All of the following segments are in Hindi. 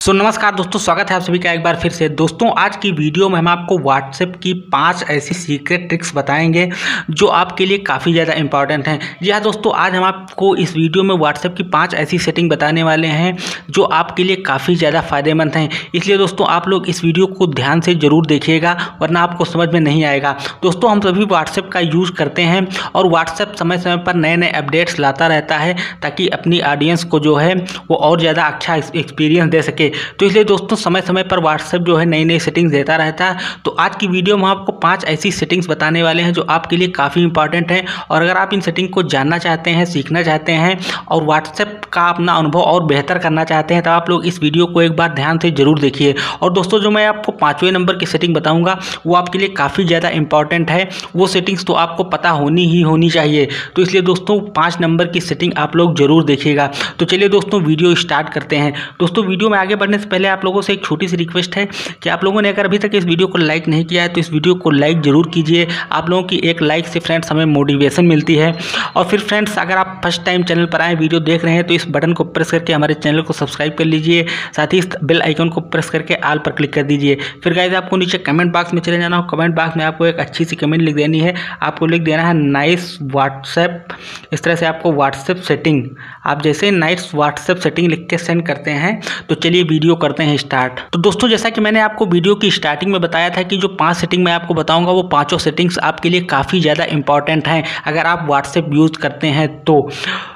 सो so, नमस्कार दोस्तों स्वागत है आप सभी का एक बार फिर से। दोस्तों आज की वीडियो में हम आपको व्हाट्सएप की पाँच ऐसी सीक्रेट ट्रिक्स बताएँगे जो आपके लिए काफ़ी ज़्यादा इंपॉर्टेंट हैं। जी हाँ दोस्तों आज हम आपको इस वीडियो में व्हाट्सएप की पाँच ऐसी सेटिंग बताने वाले हैं जो आपके लिए काफ़ी ज़्यादा फ़ायदेमंद हैं। इसलिए दोस्तों आप लोग इस वीडियो को ध्यान से ज़रूर देखिएगा वरना आपको समझ में नहीं आएगा। दोस्तों हम सभी व्हाट्सएप का यूज़ करते हैं और व्हाट्सएप समय समय पर नए नए अपडेट्स लाता रहता है ताकि अपनी ऑडियंस को जो है वो और ज़्यादा अच्छा एक्सपीरियंस दे सके। तो इसलिए दोस्तों समय समय पर व्हाट्सएप जो है नई नई सेटिंग्स देता रहता है। तो आज की वीडियो में आपको पाँच ऐसी सेटिंग्स बताने वाले हैं जो आपके लिए काफ़ी इंपॉर्टेंट है। और अगर आप इन सेटिंग को जानना चाहते हैं, सीखना चाहते हैं और व्हाट्सएप का अपना अनुभव और बेहतर करना चाहते हैं तो आप लोग इस वीडियो को एक बार ध्यान से ज़रूर देखिए। और दोस्तों, जो मैं आपको पाँचवें नंबर की सेटिंग बताऊँगा, वो आपके लिए काफ़ी ज़्यादा इंपॉर्टेंट है। वो सेटिंग्स तो आपको पता होनी ही होनी चाहिए। तो इसलिए दोस्तों, पाँच नंबर की सेटिंग आप लोग ज़रूर देखिएगा। तो चलिए दोस्तों वीडियो स्टार्ट करते हैं। दोस्तों वीडियो में आगे बढ़ने से पहले आप लोगों से एक छोटी सी रिक्वेस्ट है कि आप लोगों ने अगर अभी तक इस वीडियो को लाइक नहीं किया है तो इस वीडियो को लाइक ज़रूर कीजिए। आप लोगों की एक लाइक से फ्रेंड्स हमें मोटिवेशन मिलती है। और फिर फ्रेंड्स अगर आप फ़र्स्ट टाइम चैनल पर आए वीडियो देख रहे हैं तो इस बटन को प्रेस करके हमारे चैनल को सब्सक्राइब कर लीजिए। साथ ही इस बेल आइकन को प्रेस करके आल पर क्लिक कर दीजिए। फिर गाइज़ आपको नीचे कमेंट बॉक्स में चले जाना हो। कमेंट बॉक्स में आपको एक अच्छी सी कमेंट लिख देनी है। आपको लिख देना है नाइस व्हाट्सएप इस तरह से आपको व्हाट्सएप सेटिंग आप जैसे नाइस व्हाट्सएप सेटिंग लिख के सेंड करते हैं तो चलिए वीडियो करते हैं स्टार्ट तो दोस्तों, जैसा कि मैंने आपको वीडियो की स्टार्टिंग में बताया था कि जो पाँच सेटिंग मैं आपको बताऊँगा, वो पाँचों सेटिंग्स आपके लिए काफ़ी ज़्यादा इंपॉर्टेंट हैं, अगर आप व्हाट्सएप यूज़ करते हैं तो।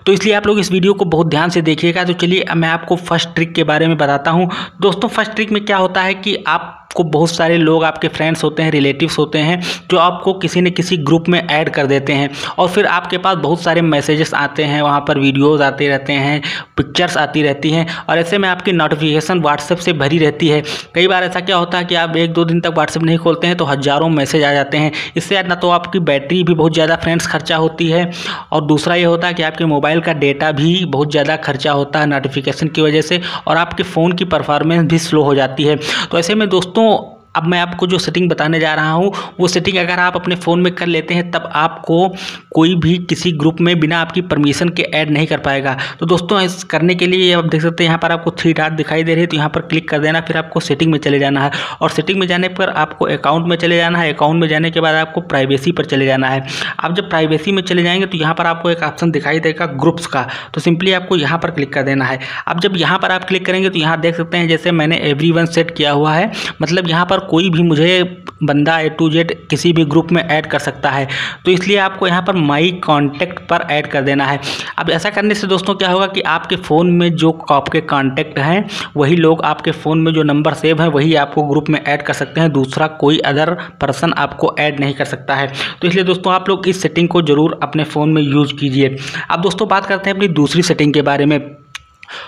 तो इसलिए आप लोग इस वीडियो को बहुत ध्यान से देखिएगा। तो चलिए मैं आपको फ़र्स्ट ट्रिक के बारे में बताता हूँ। दोस्तों फ़र्स्ट ट्रिक में क्या होता है कि आप आपको बहुत सारे लोग आपके फ्रेंड्स होते हैं रिलेटिव्स होते हैं, जो आपको किसी न किसी ग्रुप में ऐड कर देते हैं। और फिर आपके पास बहुत सारे मैसेजेस आते हैं, वहाँ पर वीडियोज़ आते रहते हैं पिक्चर्स आती रहती हैं, और ऐसे में आपकी नोटिफिकेशन व्हाट्सएप से भरी रहती है। कई बार ऐसा क्या होता है कि आप एक दो दिन तक व्हाट्सएप नहीं खोलते हैं तो हज़ारों मैसेज आ जाते हैं। इससे ना तो आपकी बैटरी भी बहुत ज़्यादा फ्रेंड्स खर्चा होती है, और दूसरा ये होता है कि आपके मोबाइल का डेटा भी बहुत ज़्यादा खर्चा होता है नोटिफिकेशन की वजह से, और आपके फ़ोन की परफॉर्मेंस भी स्लो हो जाती है। तो ऐसे में दोस्तों の अब मैं आपको जो सेटिंग बताने जा रहा हूँ, वो सेटिंग अगर आप अपने फ़ोन में कर लेते हैं, तब आपको कोई भी किसी ग्रुप में बिना आपकी परमिशन के ऐड नहीं कर पाएगा। तो दोस्तों, इस करने के लिए आप देख सकते हैं, यहाँ पर आपको थ्री डाट दिखाई दे रही है तो यहाँ पर क्लिक कर देना, फिर आपको सेटिंग में चले जाना है। और सेटिंग में जाने पर आपको अकाउंट में चले जाना है। अकाउंट में जाने के बाद आपको प्राइवेसी पर चले जाना है। आप जब प्राइवेसी में चले जाएँगे तो यहाँ पर आपको एक ऑप्शन दिखाई देगा ग्रुप्स का। तो सिंपली आपको यहाँ पर क्लिक कर देना है। अब जब यहाँ पर आप क्लिक करेंगे तो यहाँ देख सकते हैं, जैसे मैंने एवरी सेट किया हुआ है मतलब यहाँ पर कोई भी मुझे बंदा ए टू जेड किसी भी ग्रुप में ऐड कर सकता है। तो इसलिए आपको यहाँ पर माई कॉन्टैक्ट पर ऐड कर देना है। अब ऐसा करने से दोस्तों क्या होगा कि आपके फ़ोन में जो आपके कॉन्टैक्ट हैं, वही लोग आपके फ़ोन में जो नंबर सेव है, वही आपको ग्रुप में ऐड कर सकते हैं। दूसरा कोई अदर पर्सन आपको ऐड नहीं कर सकता है। तो इसलिए दोस्तों आप लोग इस सेटिंग को ज़रूर अपने फ़ोन में यूज़ कीजिए। अब दोस्तों बात करते हैं अपनी दूसरी सेटिंग के बारे में।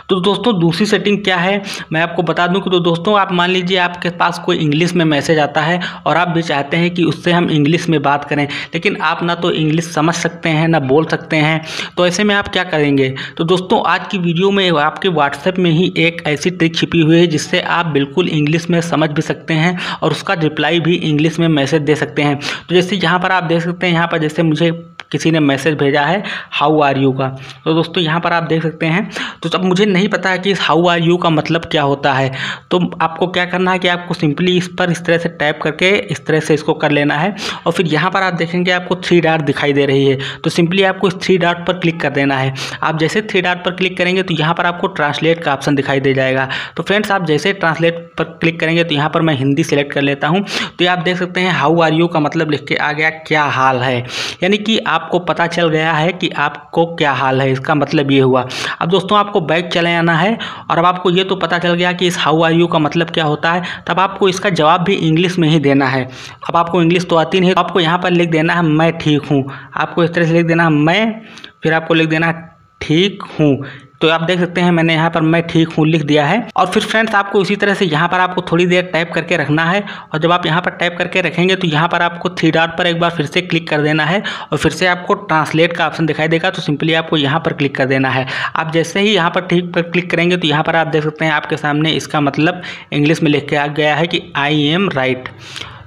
तो दोस्तों, दूसरी सेटिंग क्या है? मैं आपको बता दूँ कि तो दोस्तों, आप मान लीजिए आपके पास कोई इंग्लिश में मैसेज आता है और आप भी चाहते हैं कि उससे हम इंग्लिश में बात करें, लेकिन आप ना तो इंग्लिश समझ सकते हैं, ना बोल सकते हैं तो ऐसे में आप क्या करेंगे? तो दोस्तों, आज की वीडियो में आपके व्हाट्सएप में ही एक ऐसी ट्रिक छिपी हुई है जिससे आप बिल्कुल इंग्लिश में समझ भी सकते हैं और उसका रिप्लाई भी इंग्लिश में मैसेज दे सकते हैं। तो जैसे यहाँ पर आप देख सकते हैं, यहाँ पर जैसे मुझे किसी ने मैसेज भेजा है हाउ आर यू का। तो दोस्तों, यहाँ पर आप देख सकते हैं। तो अब मुझे नहीं पता है कि इस हाउ आर यू का मतलब क्या होता है। तो आपको क्या करना है कि आपको सिंपली इस पर इस तरह से टाइप करके इस तरह से इसको कर लेना है और फिर यहाँ पर आप देखेंगे आपको थ्री डाट दिखाई दे रही है। तो सिंपली आपको इस थ्री डाट पर क्लिक कर देना है। आप जैसे थ्री डाट पर क्लिक करेंगे तो यहाँ पर आपको ट्रांसलेट का ऑप्शन दिखाई दे जाएगा। तो फ्रेंड्स, आप जैसे ट्रांसलेट पर क्लिक करेंगे तो यहाँ पर मैं हिंदी सेलेक्ट कर लेता हूँ। तो आप देख सकते हैं हाउ आर यू का मतलब लिख के आ गया, क्या हाल है? यानी कि आपको पता चल गया है कि आपको क्या हाल है, इसका मतलब ये हुआ। अब दोस्तों, आपको बैक चले आना है और अब आपको ये तो पता चल गया कि इस हाउ आर यू का मतलब क्या होता है, तब आपको इसका जवाब भी इंग्लिश में ही देना है। अब आपको इंग्लिश तो आती नहीं तो आपको यहाँ पर लिख देना है, मैं ठीक हूँ। आपको इस तरह से लिख देना है, मैं, फिर आपको लिख देना है, ठीक हूँ। तो आप देख सकते हैं, मैंने यहाँ पर मैं ठीक हूँ, लिख दिया है। और फिर फ्रेंड्स, आपको इसी तरह से यहाँ पर आपको थोड़ी देर टाइप करके रखना है। और जब आप यहाँ पर टाइप करके रखेंगे तो यहाँ पर आपको थ्री डॉट पर एक बार फिर से क्लिक कर देना है। और फिर से आपको ट्रांसलेट का ऑप्शन दिखाई देगा तो सिंपली आपको यहाँ पर क्लिक कर देना है। आप जैसे ही यहाँ पर ठीक पर क्लिक करेंगे तो यहाँ पर आप देख सकते हैं, आपके सामने इसका मतलब इंग्लिश में लिख के आ गया है कि आई एम राइट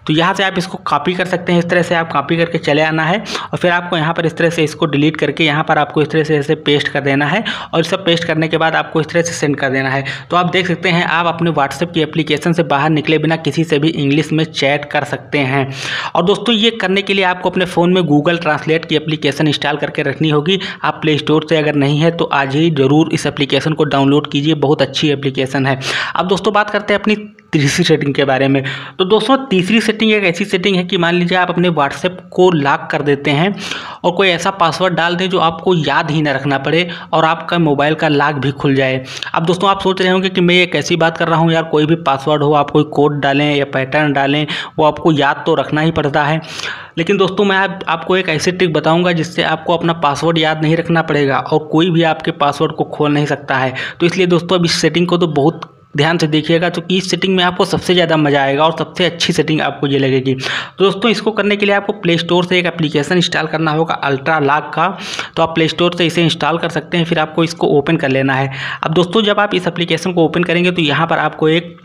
तो यहाँ से आप इसको कॉपी कर सकते हैं। इस तरह से आप कॉपी करके चले आना है और फिर आपको यहाँ पर इस तरह से इसको डिलीट करके यहाँ पर आपको इस तरह से ऐसे पेस्ट कर देना है और इसे पेस्ट करने के बाद आपको इस तरह से सेंड कर देना है। तो आप देख सकते हैं, आप अपने व्हाट्सएप की एप्लीकेशन से बाहर निकले बिना किसी से भी इंग्लिश में चैट कर सकते हैं। और दोस्तों, ये करने के लिए आपको अपने फ़ोन में गूगल ट्रांसलेट की एप्लीकेशन इंस्टॉल करके रखनी होगी। आप प्ले स्टोर से अगर नहीं है तो आज ही ज़रूर इस एप्लीकेशन को डाउनलोड कीजिए। बहुत अच्छी एप्लीकेशन है। अब दोस्तों, बात करते हैं अपनी तीसरी सेटिंग के बारे में। तो दोस्तों, तीसरी सेटिंग एक ऐसी सेटिंग है कि मान लीजिए आप अपने व्हाट्सएप को लॉक कर देते हैं और कोई ऐसा पासवर्ड डाल दें जो आपको याद ही ना रखना पड़े और आपका मोबाइल का लॉक भी खुल जाए। अब दोस्तों आप सोच रहे होंगे कि मैं ये कैसी बात कर रहा हूँ यार कोई भी पासवर्ड हो आप कोई कोड डालें या पैटर्न डालें वो आपको याद तो रखना ही पड़ता है। लेकिन दोस्तों मैं आप, आपको एक ऐसी ट्रिक बताऊँगा जिससे आपको अपना पासवर्ड याद नहीं रखना पड़ेगा और कोई भी आपके पासवर्ड को खोल नहीं सकता है। तो इसलिए दोस्तों अब इस सेटिंग को तो बहुत ध्यान से देखिएगा तो इस सेटिंग में आपको सबसे ज़्यादा मज़ा आएगा और सबसे अच्छी सेटिंग आपको ये लगेगी। तो दोस्तों, इसको करने के लिए आपको प्ले स्टोर से एक एप्लीकेशन इंस्टॉल करना होगा अल्ट्रा लाक का। तो आप प्ले स्टोर से इसे इंस्टॉल कर सकते हैं, फिर आपको इसको ओपन कर लेना है। अब दोस्तों, जब आप इस एप्लीकेशन को ओपन करेंगे तो यहाँ पर आपको एक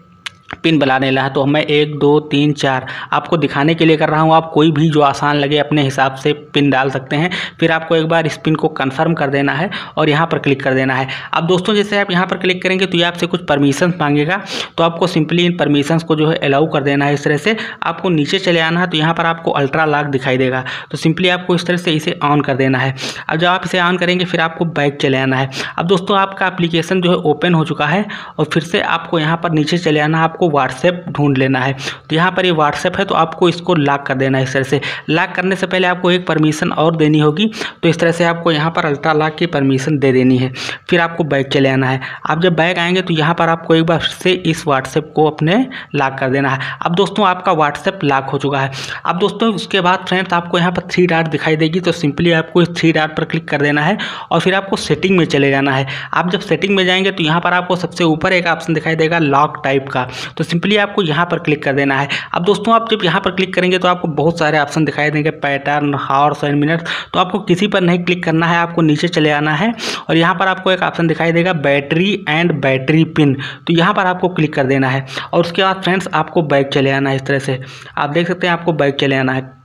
पिन बनाने ला तो मैं एक, दो, तीन, चार आपको दिखाने के लिए कर रहा हूँ। आप कोई भी जो आसान लगे अपने हिसाब से पिन डाल सकते हैं। फिर आपको एक बार इस पिन को कंफर्म कर देना है और यहाँ पर क्लिक कर देना है। अब दोस्तों, जैसे आप यहाँ पर क्लिक करेंगे तो ये आपसे कुछ परमिशन मांगेगा। तो आपको सिंपली इन परमिशन को जो है अलाउ कर देना है इस तरह से। आपको नीचे चले आना है तो यहाँ पर आपको अल्ट्रा लाक दिखाई देगा। तो सिंपली आपको इस तरह से इसे ऑन कर देना है। अब जब आप इसे ऑन करेंगे, फिर आपको बैक चले आना है। अब दोस्तों, आपका एप्लीकेशन जो है ओपन हो चुका है और फिर से आपको यहाँ पर नीचे चले आना है। आपको व्हाट्सएप ढूंढ लेना है। तो यहाँ पर ये व्हाट्सएप है तो आपको इसको लॉक कर देना है इस तरह से। लॉक करने से पहले आपको एक परमिशन और देनी होगी। तो इस तरह से आपको यहाँ पर अल्ट्रा लॉक की परमिशन दे देनी है। फिर आपको बैग चले आना है। आप जब बैग आएँगे तो यहाँ पर आपको एक बार से इस व्हाट्सएप को अपने लॉक कर देना है। अब दोस्तों, आपका व्हाट्सएप लॉक हो चुका है। अब दोस्तों, उसके बाद फ्रेंड्स आपको यहाँ पर थ्री डाट दिखाई देगी। तो सिंपली आपको इस थ्री डाट पर क्लिक कर देना है और फिर आपको सेटिंग में चले जाना है। आप जब सेटिंग में जाएँगे तो यहाँ पर आपको सबसे ऊपर एक ऑप्शन दिखाई देगा लॉक टाइप का। तो सिंपली आपको यहाँ पर क्लिक कर देना है। अब दोस्तों, आप जब यहाँ पर क्लिक करेंगे तो आपको बहुत सारे ऑप्शन दिखाई देंगे पैटर्न हॉर्स एंड मिनट तो आपको किसी पर नहीं क्लिक करना है, आपको नीचे चले आना है और यहाँ पर आपको एक ऑप्शन दिखाई देगा बैटरी एंड बैटरी पिन तो यहाँ पर आपको क्लिक कर देना है और उसके बाद फ्रेंड्स आपको बाइक चले आना है इस तरह से। आप देख सकते हैं, आपको बाइक चले आना है।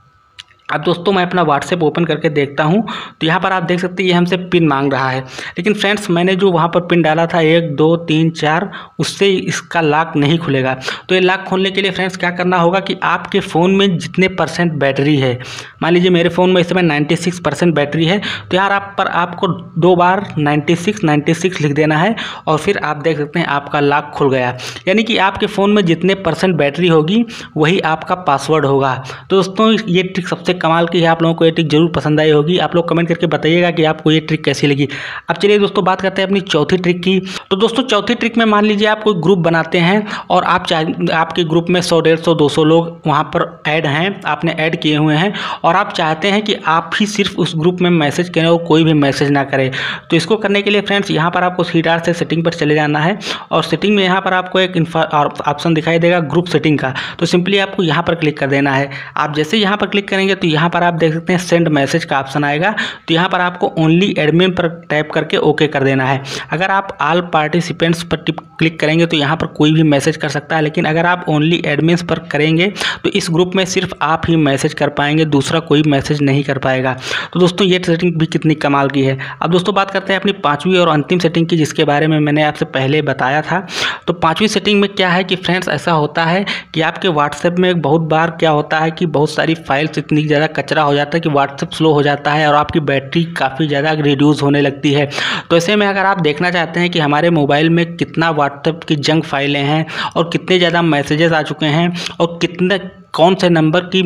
अब दोस्तों मैं अपना व्हाट्सएप ओपन करके देखता हूँ। तो यहाँ पर आप देख सकते हैं, ये हमसे पिन मांग रहा है। लेकिन फ्रेंड्स, मैंने जो वहाँ पर पिन डाला था, एक, दो, तीन, चार, उससे इसका लॉक नहीं खुलेगा। तो ये लॉक खोलने के लिए फ्रेंड्स, क्या करना होगा कि आपके फ़ोन में जितने परसेंट बैटरी है, मान लीजिए मेरे फ़ोन में इस समय नाइन्टी सिक्स परसेंट बैटरी है तो यार आप पर आपको दो बार नाइन्टी सिक्स नाइन्टी सिक्स लिख देना है और फिर आप देख सकते हैं आपका लॉक खुल गया। यानी कि आपके फ़ोन में जितने परसेंट बैटरी होगी, वही आपका पासवर्ड होगा। तो दोस्तों, ये ट्रिक सबसे कमाल की है, आप लोगों को ये ट्रिक ज़रूर पसंद आई होगी। आप लोग कमेंट करके बताइएगा कि आपको ये ट्रिक कैसी लगी। अब चलिए दोस्तों, बात करते हैं अपनी चौथी ट्रिक की। तो दोस्तों, चौथी ट्रिक में मान लीजिए आप कोई ग्रुप बनाते हैं और आप चाहे, आपके ग्रुप में सौ, डेढ़ सौ, दो सौ लोग वहाँ पर ऐड हैं, आपने ऐड किए हुए हैं और आप चाहते हैं कि आप ही सिर्फ़ उस ग्रुप में मैसेज करें और कोई भी मैसेज ना करें। तो इसको करने के लिए फ्रेंड्स यहाँ पर आपको सी से सेटिंग पर चले जाना है और सेटिंग में यहाँ पर आपको एक ऑप्शन दिखाई देगा ग्रुप सेटिंग का। तो सिंपली आपको यहाँ पर क्लिक कर देना है। आप जैसे यहाँ पर क्लिक करेंगे तो यहाँ पर आप देख सकते हैं सेंड मैसेज का ऑप्शन आएगा। तो यहाँ पर आपको ओनली एडमिन पर टैप करके ओके कर देना है। अगर आप ऑल पार्टिसिपेंट्स पर टिप क्लिक करेंगे तो यहाँ पर कोई भी मैसेज कर सकता है, लेकिन अगर आप ओनली एडमिन्स पर करेंगे तो इस ग्रुप में सिर्फ़ आप ही मैसेज कर पाएँगे, दूसरा कोई मैसेज नहीं कर पाएगा। तो दोस्तों, ये सेटिंग भी कितनी कमाल की है। अब दोस्तों, बात करते हैं अपनी पाँचवीं और अंतिम सेटिंग की, जिसके बारे में मैंने आपसे पहले बताया था। तो पाँचवीं सेटिंग में क्या है कि फ्रेंड्स ऐसा होता है कि आपके व्हाट्सएप में बहुत बार क्या होता है कि बहुत सारी फाइल्स इतनी ज़्यादा कचरा हो जाता है कि व्हाट्सएप स्लो हो जाता है और आपकी बैटरी काफ़ी ज़्यादा रिड्यूस होने लगती है। तो ऐसे में अगर आप देखना चाहते हैं कि हमारे मोबाइल में कितना व्हाट्सएप की जंग फाइलें हैं और कितने ज़्यादा मैसेजेस आ चुके हैं और कितने कौन से नंबर की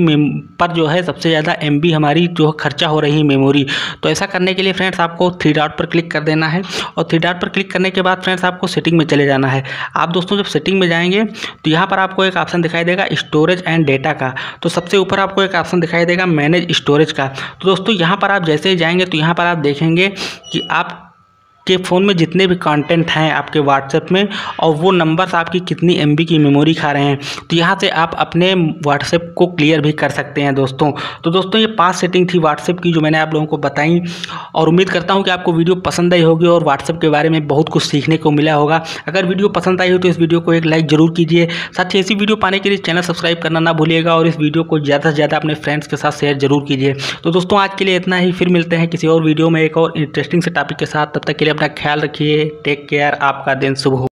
पर जो है सबसे ज़्यादा एमबी हमारी जो खर्चा हो रही है मेमोरी तो ऐसा करने के लिए फ्रेंड्स आपको थ्री डॉट पर क्लिक कर देना है और थ्री डॉट पर क्लिक करने के बाद फ्रेंड्स आपको सेटिंग में चले जाना है। आप दोस्तों जब सेटिंग में जाएँगे तो यहाँ पर आपको एक ऑप्शन दिखाई देगा स्टोरेज एंड डेटा का। तो सबसे ऊपर आपको एक ऑप्शन दिखाई देगा मैनेज स्टोरेज का। तो दोस्तों यहाँ पर आप जैसे ही जाएँगे तो यहाँ पर आप देखेंगे कि आप आपके फ़ोन में जितने भी कंटेंट हैं आपके व्हाट्सएप में और वो नंबर्स आपकी कितनी एमबी की मेमोरी खा रहे हैं तो यहाँ से आप अपने व्हाट्सएप को क्लियर भी कर सकते हैं दोस्तों। तो दोस्तों, ये पाँच सेटिंग थी व्हाट्सएप की जो मैंने आप लोगों को बताई और उम्मीद करता हूँ कि आपको वीडियो पसंद आई होगी और व्हाट्सएप के बारे में बहुत कुछ सीखने को मिला होगा। अगर वीडियो पसंद आई हो तो इस वीडियो को एक लाइक ज़रूर कीजिए। साथ ही ऐसी वीडियो पाने के लिए चैनल सब्सक्राइब करना ना भूलिएगा और इस वीडियो को ज़्यादा से ज़्यादा अपने फ्रेंड्स के साथ शेयर ज़रूर कीजिए। तो दोस्तों, आज के लिए इतना ही। फिर मिलते हैं किसी और वीडियो में एक और इंटरेस्टिंग से टॉपिक के साथ। तब तक के लिए अपना ख्याल रखिए। टेक केयर आपका दिन शुभ हो।